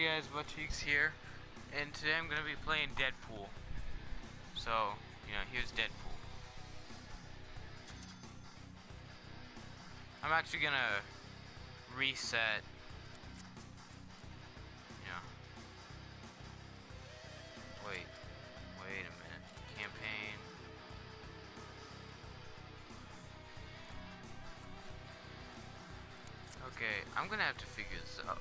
Hey guys, Buttcheeks here, and today I'm gonna be playing Deadpool. So, you know, here's Deadpool. I'm actually gonna reset. Yeah. Wait, wait a minute. Campaign. Okay, I'm gonna have to figure this out.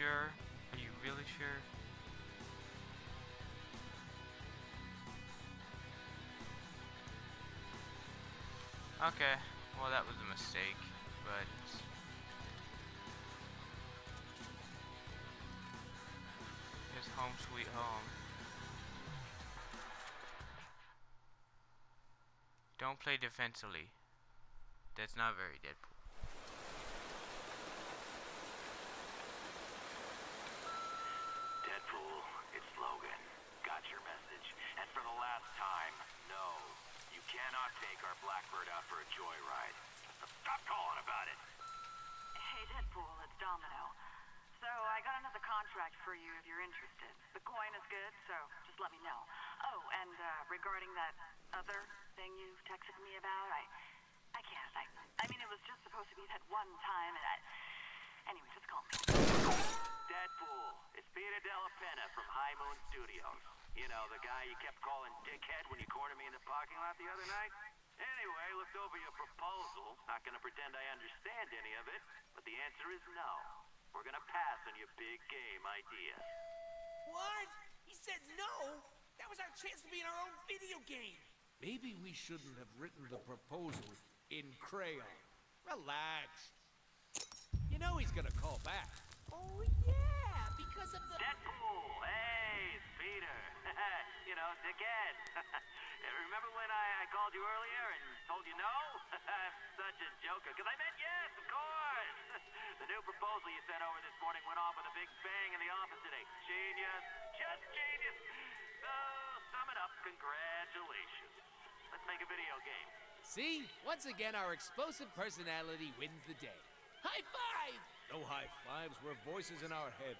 Sure? Are you really sure? Okay, well that was a mistake, but here's home sweet home. Don't play defensively. That's not very. Deadpool, it's Logan. Got your message. And for the last time, no. You cannot take our Blackbird out for a joyride. Stop calling about it. Hey, Deadpool, it's Domino. So I got another contract for you if you're interested. The coin is good, so just let me know. Oh, and uh, regarding that other thing you texted me about, I, I can't. I, I mean, it was just supposed to be that one time, and I. Anyway, just call me. Deadpool, it's Peter Della Penna from High Moon Studios. You know, the guy you kept calling dickhead when you cornered me in the parking lot the other night? Anyway, looked over your proposal. Not gonna pretend I understand any of it, but the answer is no. We're gonna pass on your big game idea. What? He said no? That was our chance to be in our own video game. Maybe we shouldn't have written the proposal in crayon. Relax. You know he's gonna call back. Oh, yeah, because of the... Deadpool! Hey, it's Peter. you know, dickhead. Eh, remember when I, I called you earlier and told you no? I'm such a joker, because I meant yes, of course. the new proposal you sent over this morning went off with a big bang in the office today. Genius. Just genius. So, sum it up, congratulations. Let's make a video game. See? Once again, our explosive personality wins the day. High five! No high fives, we're voices in our head.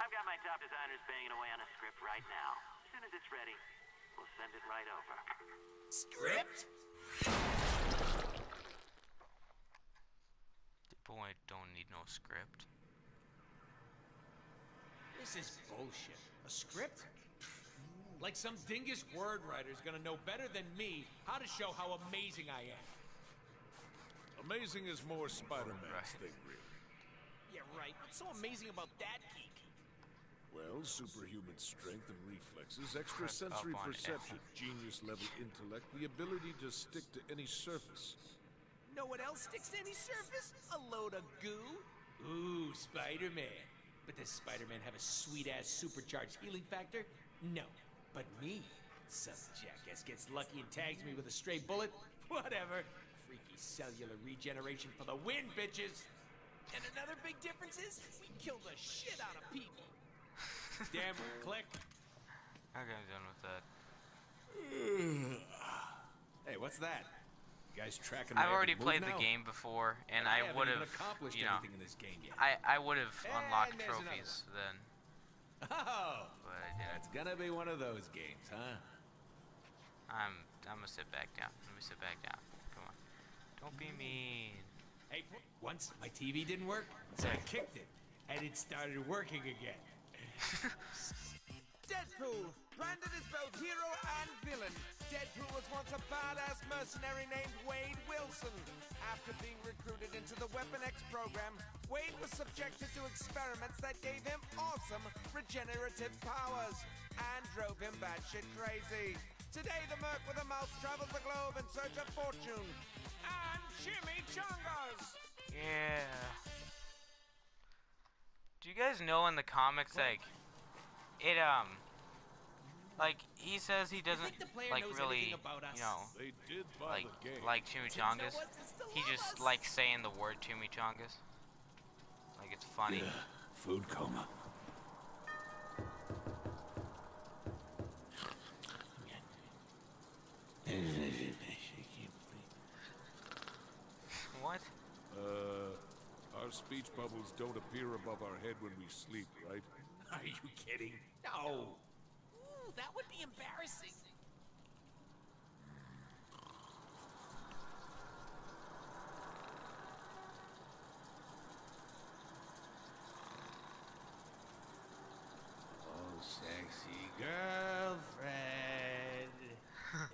I've got my top designers banging away on a script right now. As soon as it's ready, we'll send it right over. Script? The Boy, don't need no script. This is bullshit. A script? Like some dingus word writer's gonna know better than me how to show how amazing I am. Amazing is more Spider-Man's Right. thing, really. Yeah, right. What's so amazing about that geek? Well, superhuman strength and reflexes, extrasensory up on perception, genius-level intellect, the ability to stick to any surface. Know what else sticks to any surface? A load of goo. Ooh, Spider-Man. But does Spider-Man have a sweet-ass supercharged healing factor? No. But me? Some jackass gets lucky and tags me with a stray bullet? Whatever. Cellular regeneration for the win, bitches! And another big difference is we kill the shit out of people. Damn, click. Okay, I'm done with that. Hey, what's that? You guys tracking I've already played move the now? game before, and I I would have, accomplished you know, anything in this game yet. I I would have unlocked trophies then, Oh, but I didn't. it's gonna be one of those games, huh? I'm I'm gonna sit back down. Let me sit back down. Don't be mean. Hey, once my TV didn't work, so I kicked it, and it started working again. Deadpool, branded as both hero and villain. Deadpool was once a badass mercenary named Wade Wilson. After being recruited into the Weapon X program, Wade was subjected to experiments that gave him awesome regenerative powers and drove him batshit crazy. Today, the Merc with a mouth travels the globe in search of fortune chimichangas. Yeah. Do you guys know in the comics like it um like he says he doesn't think the player like really about us? you know They did buy like the game. like chimichangas. what? It's still He just us. likes saying the word chimichangas. Like it's funny. Food coma. What? Uh, our speech bubbles don't appear above our head when we sleep, right? Are you kidding? No. Ooh, that would be embarrassing. Oh, sexy girlfriend.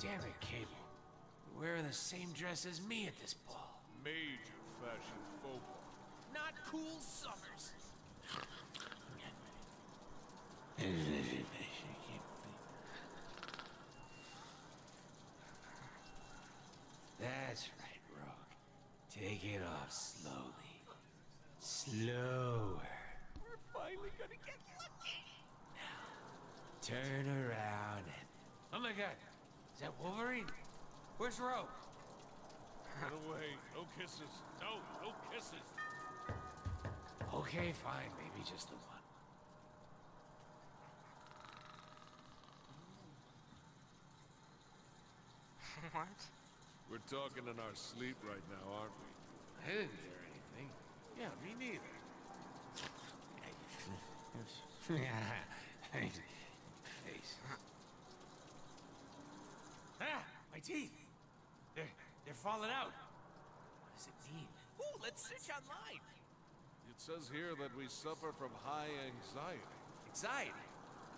Damn it, Cable. You're wearing the same dress as me at this ball. Major fashion faux pas. Not cool summers. That's right, Rogue. Take it off slowly. Slower. We're finally gonna get lucky. Now, turn around and. Oh my god! Is that Wolverine? Where's Rogue? Get away. No kisses. No, no kisses. Okay, fine. Maybe just the one. what? We're talking in our sleep right now, aren't we? I didn't hear anything. Yeah, me neither. Face. Ah, my teeth. They're they're falling out. What does it mean? Ooh, let's search online. It says here that we suffer from high anxiety. Anxiety.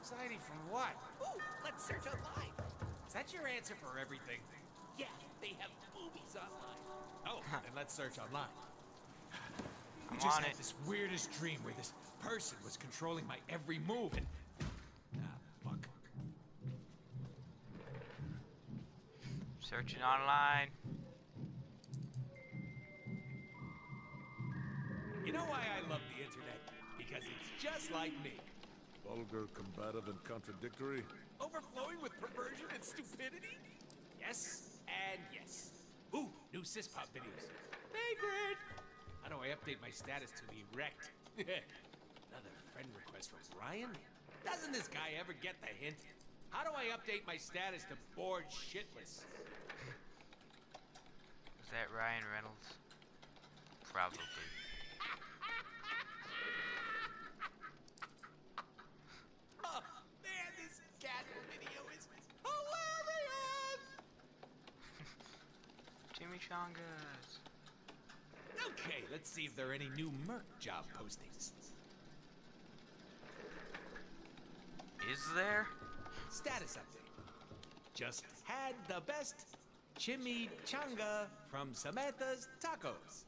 Anxiety from what? Ooh, let's search online. Is that your answer for everything? Yeah, they have movies online. Oh, then let's search online. We I'm just on had it. this weirdest dream where this person was controlling my every move and. Ah, fuck. Searching online. You know why I love the internet? Because it's just like me. Vulgar, combative, and contradictory. Overflowing with perversion and stupidity? Yes and yes. Ooh, new Syspop videos. Favorite! How do I update my status to the erect? Another friend request from Ryan? Doesn't this guy ever get the hint? How do I update my status to bored shitless? Is that Ryan Reynolds? Probably. Chimichangas. Okay, let's see if there are any new Merc job postings. Is there? Status update. Just had the best chimichanga from Samantha's Tacos.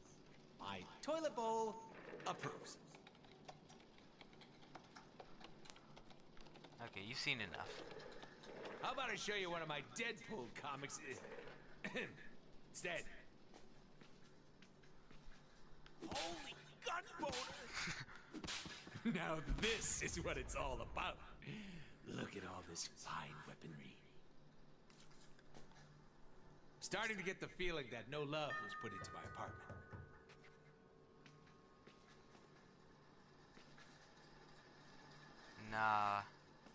My toilet bowl approves. Okay, you've seen enough. How about I show you one of my Deadpool comics instead? Holy gun boner! Now this is what it's all about. Look at all this fine weaponry. Starting to get the feeling that no love was put into my apartment. Nah.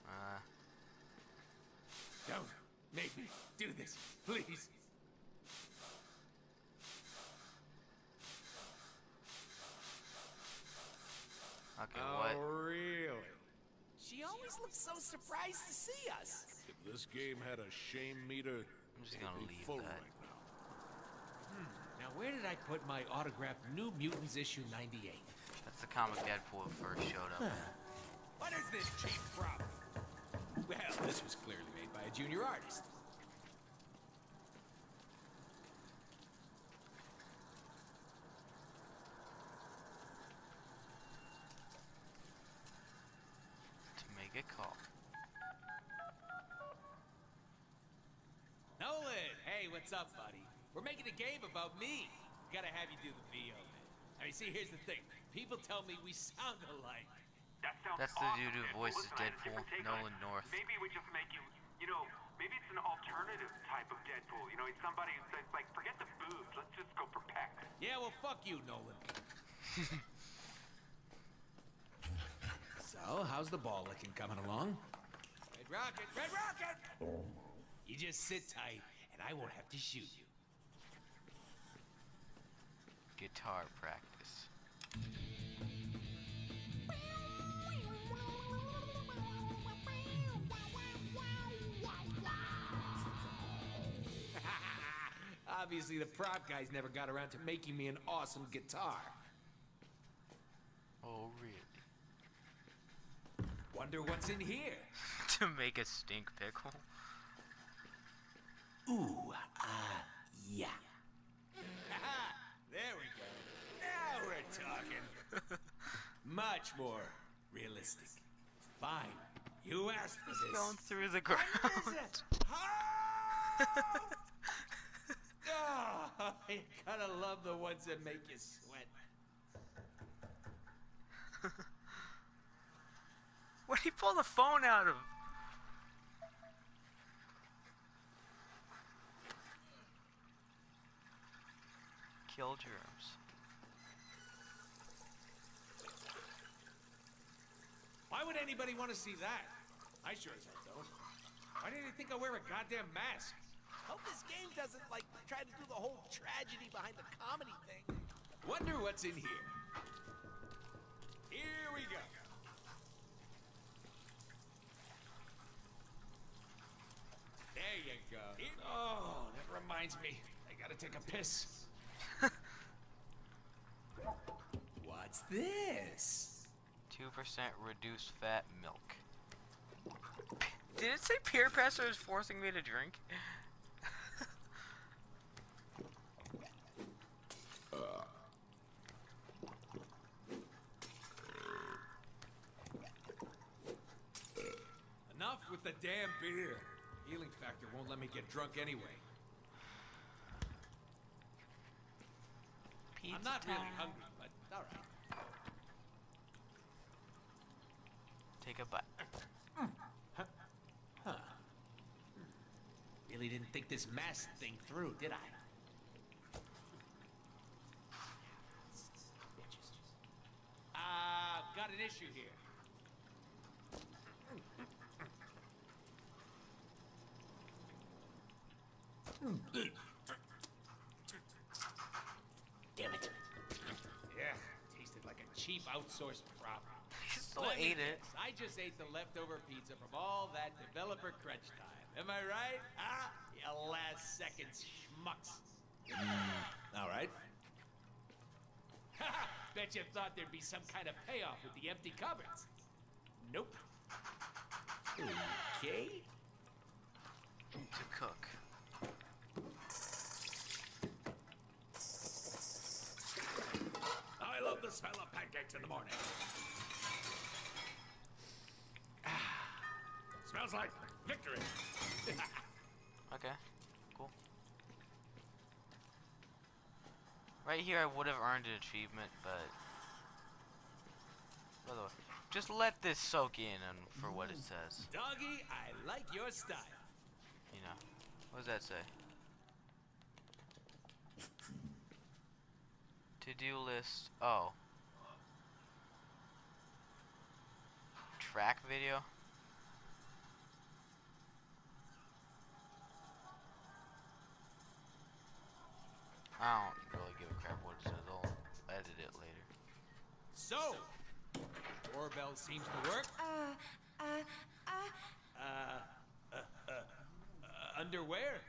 Uh, Don't make me do this, please. okay, Oh, what? really? She always looks so surprised to see us. If this game had a shame meter, I'm just gonna leave full that. right now. Hmm, now, where did I put my autographed New Mutants issue 98? That's the comic Deadpool first showed up. in. What is this cheap prop? Well, this was clearly made by a junior artist. To make a call. Nolan, hey, what's up, buddy? We're making a game about me. Gotta have you do the VO, man. I mean, see, here's the thing. People tell me we sound alike. That sounds That's the awesome, dude who voices Listen, I had a Deadpool, different take on it. Nolan North. Maybe we just make you, you know, maybe it's an alternative type of Deadpool. You know, he's somebody that's like, forget the boobs, let's just go for pecs. Yeah, well, fuck you, Nolan. so, how's the ball looking coming along? Red Rocket, Red Rocket! You just sit tight, and I won't have to shoot you. Guitar practice. Obviously, the prop guys never got around to making me an awesome guitar. Oh, really? Wonder what's in here. to make a stink pickle? Ooh, ah, yeah. there we go. Now we're talking. Much more realistic. Fine. You asked for this. Going through the ground. is? Oh! I gotta love the ones that make you sweat. Where'd he pull the phone out of? Kill germs. Why would anybody want to see that? I sure as hell don't. Why do they think I wear a goddamn mask? Hope this game doesn't, like, try to do the whole tragedy behind the comedy thing. Wonder what's in here. Here we go. There you go. Oh, that reminds me. I gotta take a piss. What's this? 2% reduced fat milk. Did it say peer pressure is forcing me to drink? Enough with the damn beer. Healing factor won't let me get drunk anyway. Pizza I'm not really hungry, but all Take a bite. Really didn't think this mask thing through, did I? Uh, got an issue here. Damn it. Yeah, tasted like a cheap outsourced prop. He still Let ate it. guess, I just ate the leftover pizza from all that developer crunch time. Am I right? Ah, you last second schmucks. all right. Bet you thought there'd be some kind of payoff with the empty cupboards. Nope. Okay. To cook. I love the smell of pancakes in the morning. Smells like victory. Okay. Cool. Right here, I would have earned an achievement, but. By the way, just let this soak in and for what it says. Doggy, I like your style. You know. What does that say? To do list. Oh. Track video? I don't really give a crap what it says. I'll edit it later. So, doorbell seems to work. Uh, uh, uh, Uh, uh, uh, uh, underwear?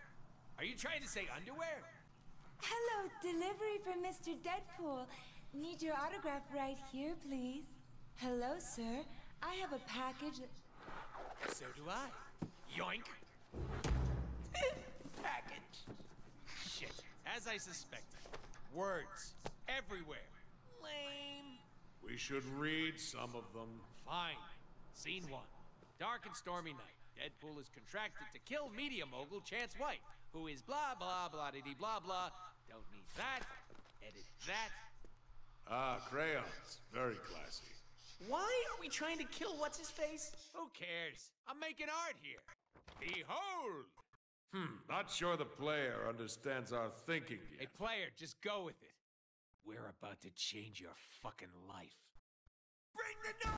Are you trying to say underwear? hello, delivery for Mr. Deadpool. Need your autograph right here, please. Hello, sir. I have a package. So do I. Yoink. As I suspected. Words. Everywhere. Lame. We should read some of them. Fine. Scene one. Dark and stormy night. Deadpool is contracted to kill media mogul Chance White, who is blah blah blah dee blah blah. Don't need that. Edit that. Ah, crayons. Very classy. Why are we trying to kill what's his face? Who cares? I'm making art here. Behold! Hmm, not sure the player understands our thinking yet. Hey, player, just go with it. We're about to change your fucking life. Bring the